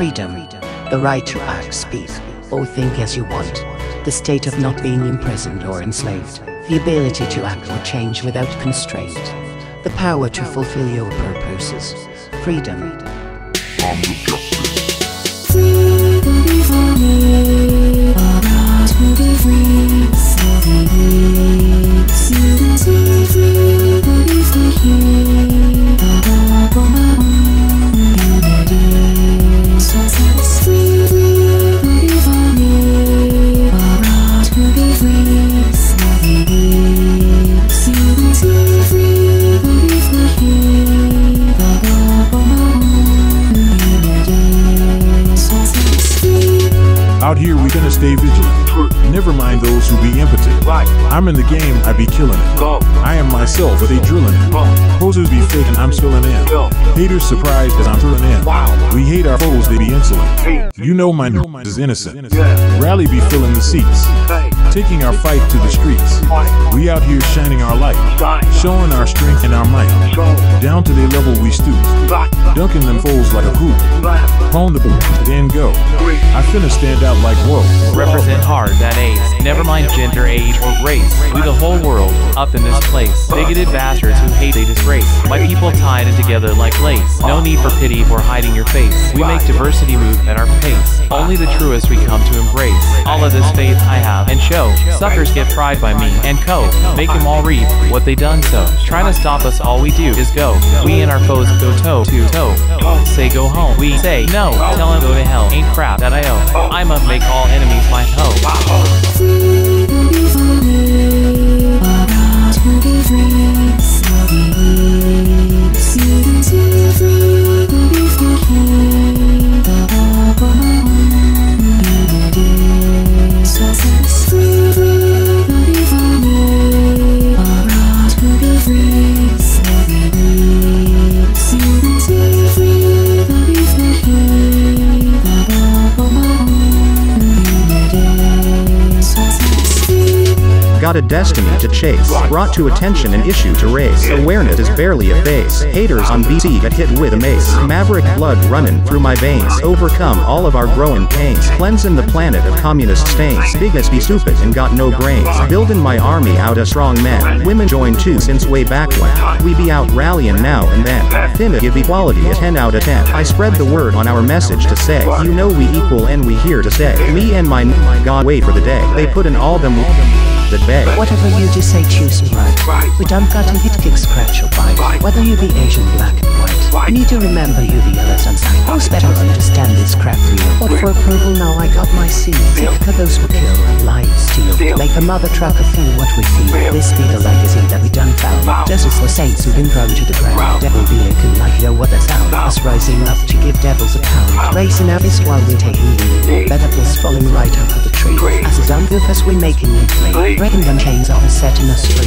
Freedom. The right to act, speak, or think as you want. The state of not being imprisoned or enslaved. The ability to act or change without constraint. The power to fulfill your purposes. Freedom. Gonna stay vigilant. Never mind those who be impotent. I'm in the game, I be killing it. I am myself, but they drilling it. Posers be fake and I'm filling in. Haters surprised as I'm filling in. We hate our foes, they be insolent. You know my is innocent. Rally be filling the seats. Taking our fight to the streets. We out here shining our light. Showing our strength and our might. Down to their level we stoop. Dunking them foes like a hoop. Hone the boot, then go. I finna stand out like whoa. Represent hard that age, Never mind gender, age, or race. We the whole world up in this place. Bigoted bastards who hate disgrace. My people tied in together like lace. No need for pity or hiding your face. We make diversity move at our pace. Only the truest we come to embrace. All of this faith I have and show. Suckers get fried by me and co. Make them all reap what they done so. Trying to stop us, all we do is go. We and our foes go toe to toe. Say go home. We say no. Tell 'em go to hell. Ain't crap that I owe. I'ma make all enemies my hoe. A destiny to chase. Brought to attention an issue to raise. Awareness is barely a face. Haters on BC get hit with a mace. Maverick blood running through my veins. Overcome all of our growing pains. Cleansing the planet of communist stains. Biggest be stupid and got no brains. Building my army out of strong men. Women join too since way back when. We be out rallying now and then. Finna give equality a 10 out of 10. I spread the word on our message to say, you know we equal and we here to stay. Me and my God wait for the day. They put in all them that beg. Whatever you decide, choose me right. We don't got to hit, kick, scratch, or bite. Whether you be Asian, black, and white. Need to remember you the others unseen. Who's better understand this crap real? What for approval now I got my seal. Cut those who kill and lie and steal. Make the mother trucker feel what we feel. This be the legacy that we done found. Justice for saints who've been thrown to the ground. Devil be aching like you know what that sound. Us rising up to give devils a pound. Racing out is while we taking lead. Better apples falling right of the tree. As is done with us, we making it clean. Breaking them chains off and setting us free.